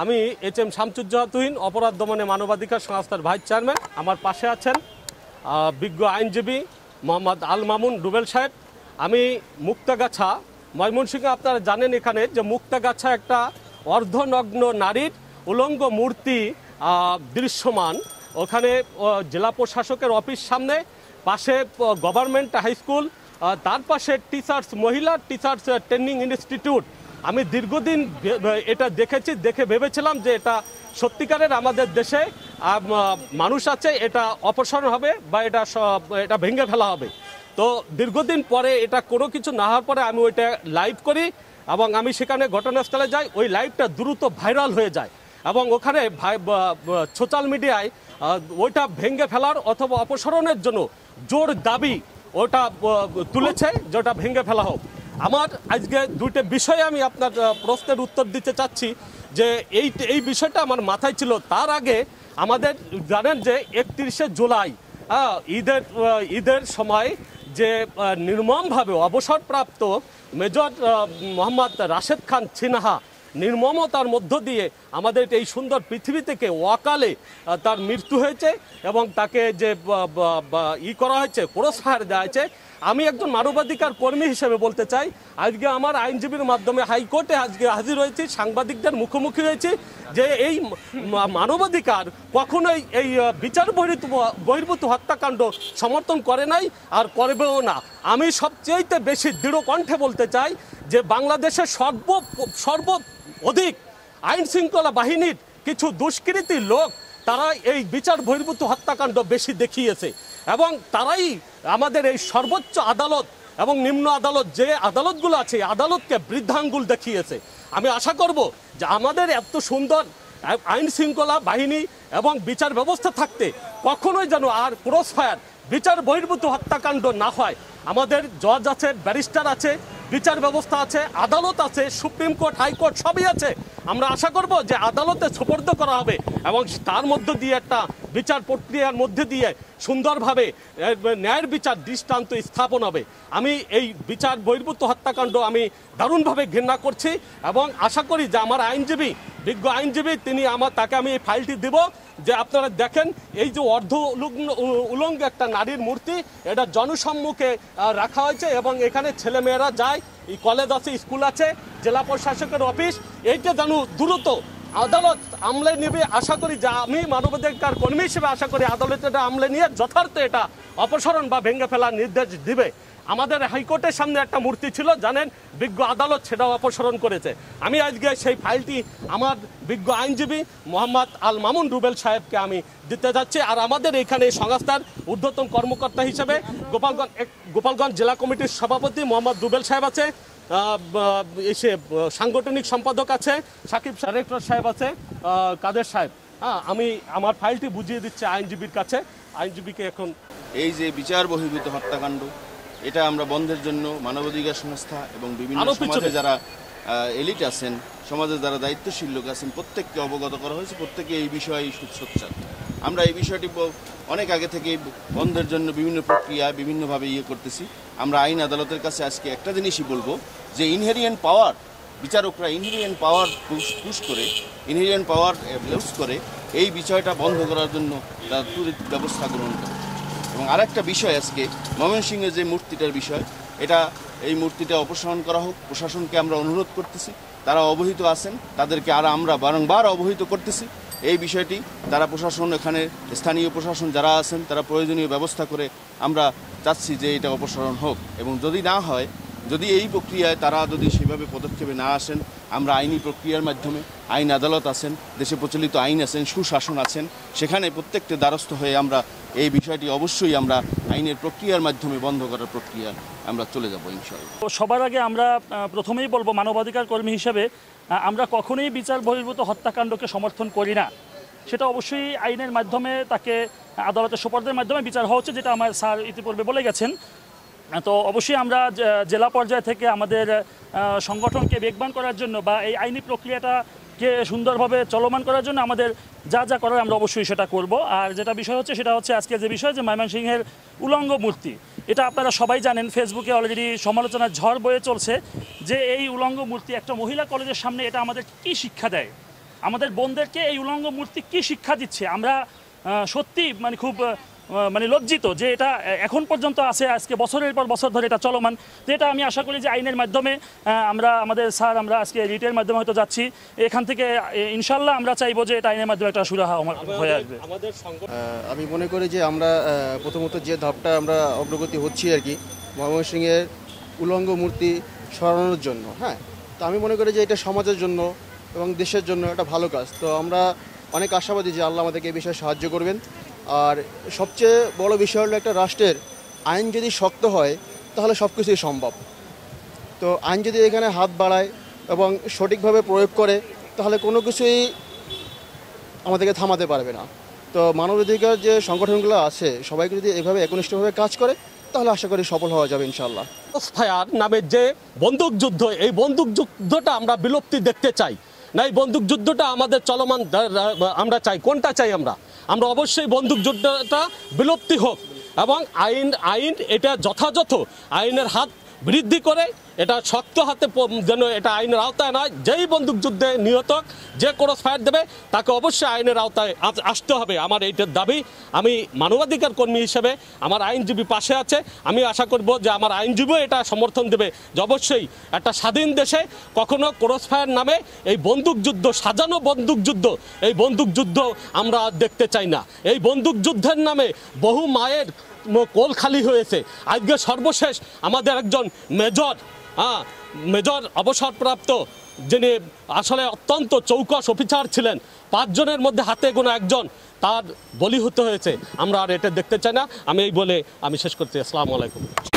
আমি H M Shamsuzzoha Tuhin অপরাধ দমনে মানবাধিকার সংস্থার ভাইস চেয়ারম্যান। আমার পাশে আছেন বিজ্ঞ আইনজীবী মোহাম্মদ আল মামুন ডুবেল সাহেব। আমি মুক্তাগাছা, ময়মনসিংহে, আপনারা জানেন এখানে যে মুক্তাগাছা একটা অর্ধনগ্ন নারীর উলঙ্গ মূর্তি দৃশ্যমান। ওখানে জেলা প্রশাসকের অফিস সামনে, পাশে গভর্নমেন্ট হাই স্কুল তার পাশে টিচার্স, মহিলা টিচার্স ট্রেনিং ইনস্টিটিউট আমি দীর্ঘদিন এটা দেখেছি, দেখে ভেবেছিলাম যে এটা সত্যিকারের আমাদের দেশে মানুষ আছে, এটা অপসারণ হবে বা এটা এটা ভেঙে ফেলা হবে। তো দীর্ঘদিন পরে এটা কোনো কিছু না হওয়ার পরে আমি ওইটা লাইভ করি এবং আমি সেখানে ঘটনাস্থলে যাই, ওই লাইভটা দ্রুত ভাইরাল হয়ে যায় এবং ওখানে সোশ্যাল মিডিয়ায় ওইটা ভেঙে ফেলার অথবা অপসারণের জন্য জোর দাবি ওটা তুলেছে, যেটা ভেঙে ফেলা হোক। আমার আজকে দুইটা বিষয়ে আমি আপনার প্রশ্নের উত্তর দিতে চাচ্ছি যে এই এই বিষয়টা আমার মাথায় ছিল। তার আগে আমাদের জানেন যে একত্রিশে জুলাই ঈদের ঈদের সময় যে নির্মমভাবে অবসরপ্রাপ্ত মেজর মোহাম্মদ রাশেদ খান সিনহা নির্মমতার মধ্য দিয়ে আমাদের এই সুন্দর পৃথিবী থেকে ওয়াকালে তার মৃত্যু হয়েছে এবং তাকে যে ই করা হয়েছে, পুরস্কার দেওয়া হয়েছে। আমি একজন মানবাধিকার কর্মী হিসেবে বলতে চাই, আজকে আমার আইনজীবীর মাধ্যমে হাইকোর্টে আজকে হাজির হয়েছি, সাংবাদিকদের মুখোমুখি হয়েছি যে এই মানবাধিকার কখনোই এই বিচার বহির্ভূত বহির্ভূত হত্যাকাণ্ড সমর্থন করে নাই আর করবেও না। আমি সবচেয়ে বেশি দৃঢ় কণ্ঠে বলতে চাই যে বাংলাদেশের সর্ব সর্ব অধিক আইন শৃঙ্খলা বাহিনীর কিছু দুষ্কৃতী লোক তারা এই বিচার বহির্ভূত হত্যাকাণ্ড বেশি দেখিয়েছে এবং তারাই আমাদের এই সর্বোচ্চ আদালত এবং নিম্ন আদালত যে আদালতগুলো আছে আদালতকে বৃদ্ধাঙ্গুল দেখিয়েছে। আমি আশা করব যে আমাদের এত সুন্দর আইন শৃঙ্খলা বাহিনী এবং বিচার ব্যবস্থা থাকতে কখনোই যেন আর ক্রস ফায়ার বিচার বহির্ভূত হত্যাকাণ্ড না হয়। আমাদের জজ আছে, ব্যারিস্টার আছে বিচার ব্যবস্থা আছে আদালত আছে সুপ্রিম কোর্ট হাইকোর্ট সবই আছে। আমরা আশা করব যে আদালতে সুপর্দ করা হবে এবং তার মধ্য দিয়ে একটা বিচার প্রক্রিয়ার মধ্যে দিয়ে সুন্দরভাবে ন্যায়ের বিচার দৃষ্টান্ত স্থাপন হবে। আমি এই বিচার বহির্ভূত হত্যাকাণ্ড আমি দারুণভাবে ঘৃণা করছি এবং আশা করি যে আমার আইনজীবী, বিজ্ঞ আইনজীবী, তিনি আমার, তাকে আমি এই ফাইলটি দিব যে আপনারা দেখেন, এই যে অর্ধ উলঙ্গ একটা নারীর মূর্তি, এটা জনসম্মুখে রাখা হয়েছে এবং এখানে ছেলেমেয়েরা যায় কলেজ আছে স্কুল আছে, জেলা প্রশাসকের অফিস এইটা যেন দ্রুত আদালত আমলে নেবে। আশা করি যে আমি মানবাধিকার কর্মী হিসেবে আশা করি আদালত এটা আমলে নিয়ে যথার্থ এটা অপসারণ বা ভেঙে ফেলার নির্দেশ দিবে। আমাদের হাইকোর্টের সামনে একটা মূর্তি ছিল, জানেন? বিজ্ঞ আদালত সেটাও অপসারণ করেছে। আমি আজকে সেই ফাইলটি আমার বিজ্ঞ আইনজীবী মোহাম্মদ আল মামুন রুবেল সাহেবকে আমি দিতে যাচ্ছি। আর আমাদের এখানে এই সংস্থার ঊর্ধ্বতন কর্মকর্তা হিসেবে গোপালগঞ্জ গোপালগঞ্জ জেলা কমিটির সভাপতি মোহাম্মদ রুবেল সাহেব আছে এসে সাংগঠনিক সম্পাদক আছে সাকিব ডাইরেক্টর সাহেব আছে কাদের সাহেব? হ্যাঁ আমি আমার ফাইলটি বুঝিয়ে দিচ্ছি আইনজীবীর কাছে। আইনজীবীকে এখন এই যে বিচার বহির্ভূত হত্যাকাণ্ড এটা আমরা বন্ধের জন্য মানবাধিকার সংস্থা এবং বিভিন্ন সমাজে যারা এলিট আছেন সমাজে যারা দায়িত্বশীল লোক আছেন প্রত্যেককে অবগত করা হয়েছে প্রত্যেকে এই বিষয়ে সোচ্চার আমরা এই বিষয়টি অনেক আগে থেকে বন্ধের জন্য বিভিন্ন প্রক্রিয়া বিভিন্নভাবে ইয়ে করতেছি। আমরা আইন আদালতের কাছে আজকে একটা জিনিসই বলব, যে ইনহেরিয়েন্ট পাওয়ার বিচারকরা ইনহেরিয়েন্ট পাওয়ার পুশ করে ইনহেরিয়েন্ট পাওয়ার ইউজ করে, এই বিষয়টা বন্ধ করার জন্য তারা ব্যবস্থা গ্রহণ করে। এবং আরেকটা বিষয় আজকে, ময়মনসিংহের যে মূর্তিটার বিষয়, এটা এই মূর্তিটা অপসারণ করা হোক, প্রশাসনকে আমরা অনুরোধ করতেছি, তারা অবহিত আছেন, তাদেরকে আর আমরা বারংবার অবহিত করতেছি। এই বিষয়টি তারা প্রশাসন, এখানে স্থানীয় প্রশাসন যারা আছেন, তারা প্রয়োজনীয় ব্যবস্থা করে আমরা চাচ্ছি যে এটা অপসারণ হোক। এবং যদি না হয়, যদি এই প্রক্রিয়ায় তারা যদি সেভাবে পদক্ষেপে না আসেন আমরা আইনি প্রক্রিয়ার মাধ্যমে আইন আদালত আছেন, দেশে প্রচলিত আইন আছেন, সুশাসন আছেন, সেখানে প্রত্যেকটি দ্বারস্থ হয়ে আমরা এই বিষয়টি অবশ্যই আমরা আইনের প্রক্রিয়ার মাধ্যমে বন্ধ করার প্রক্রিয়া আমরা চলে যাব ইনশাআল্লাহ। সবার আগে আমরা প্রথমেই বলব মানবাধিকার কর্মী হিসেবে আমরা কখনোই বিচার বহির্ভূত হত্যাকাণ্ডকে সমর্থন করি না। সেটা অবশ্যই আইনের মাধ্যমে তাকে আদালতের সুপারদের মাধ্যমে বিচার হওয়া হচ্ছে যেটা আমার স্যার ইতিপূর্বে বলে গেছেন। তো অবশ্যই আমরা জেলা পর্যায় থেকে আমাদের সংগঠনকে বেগবান করার জন্য বা এই আইনি প্রক্রিয়াটাকে সুন্দরভাবে চলমান করার জন্য আমাদের যা যা করার আমরা অবশ্যই সেটা করব। আর যেটা বিষয় হচ্ছে সেটা হচ্ছে আজকে যে বিষয় যে ময়মনসিংহের উলঙ্গ মূর্তি, এটা আপনারা সবাই জানেন, ফেসবুকে অলরেডি সমালোচনার ঝড় বয়ে চলছে যে এই উলঙ্গ মূর্তি একটা মহিলা কলেজের সামনে এটা আমাদের কি শিক্ষা দেয়? আমাদের বোনদেরকে এই উলঙ্গ মূর্তি কি শিক্ষা দিচ্ছে? আমরা সত্যি মানে খুব মানে লজ্জিত যে এটা এখন পর্যন্ত আছে আজকে বছরের পর বছর ধরে এটা চলমান। যেটা আমি আশা করি যে আইনের মাধ্যমে আমরা আমাদের স্যার আমরা আজকে রিটের মাধ্যমে হয়তো যাচ্ছি। এখান থেকে ইনশাল্লাহ আমরা চাইব যে এটা আইনের মাধ্যমে একটা সুরাহা আমার হয়ে আসবে। আমাদের আমি মনে করি যে আমরা প্রথমত যে ধাপটা আমরা অগ্রগতি হচ্ছি আর কি ময়মনসিংহের উলঙ্গ মূর্তি সরানোর জন্য হ্যাঁ? তো আমি মনে করি যে এটা সমাজের জন্য এবং দেশের জন্য একটা ভালো কাজ। তো আমরা অনেক আশাবাদী যে আল্লাহ আমাদেরকে এই বিষয়ে সাহায্য করবেন। আর সবচেয়ে বড় বিষয় হলো একটা রাষ্ট্রের আইন যদি শক্ত হয়, তাহলে সব কিছুই সম্ভব। তো আইন যদি এখানে হাত বাড়ায় এবং সঠিকভাবে প্রয়োগ করে, তাহলে কোনো কিছুই আমাদেরকে থামাতে পারবে না। তো মানবাধিকার যে সংগঠনগুলো আছে, সবাইকে যদি এভাবে একনিষ্ঠভাবে কাজ করে, তাহলে আশা করি সফল হওয়া যাবে ইনশাল্লাহ ফায়ার নামের যে বন্দুক যুদ্ধ এই বন্দুক যুদ্ধটা আমরা বিলুপ্তি দেখতে চাই। না এই বন্দুক যুদ্ধটা আমাদের চলমান আমরা চাই। কোনটা চাই আমরা? আমরা অবশ্যই বন্দুক যুদ্ধটা বিলুপ্তি হোক এবং আইন আইন এটা যথাযথ। আইনের হাত বৃদ্ধি করে, এটা শক্ত হাতে যেন এটা আইনের আওতায় নয়, যেই বন্দুক যুদ্ধে নিহত যে ক্রস ফায়ার দেবে, তাকে অবশ্যই আইনের আওতায় আসতে হবে। আমার এইটার দাবি। আমি মানবাধিকার কর্মী হিসেবে আমার আইনজীবী পাশে আছে। আমি আশা করব যে আমার আইনজীবীও এটা সমর্থন দেবে যে অবশ্যই একটা স্বাধীন দেশে কখনো ক্রস ফায়ার নামে এই বন্দুক যুদ্ধ, সাজানো বন্দুক যুদ্ধ, এই বন্দুক যুদ্ধ আমরা দেখতে চাই না। এই বন্দুক যুদ্ধের নামে বহু মায়ের কোল খালি হয়েছে। আজকে সর্বশেষ আমাদের একজন মেজর হ্যাঁ মেজর অবসরপ্রাপ্ত যিনি আসলে অত্যন্ত চৌকস অফিসার ছিলেন, পাঁচজনের মধ্যে হাতে গোনা একজন, তার বলি হতে হয়েছে। আমরা আর এটা দেখতে চাই না। আমি এই বলে আমি শেষ করছি। আসসালামু আলাইকুম।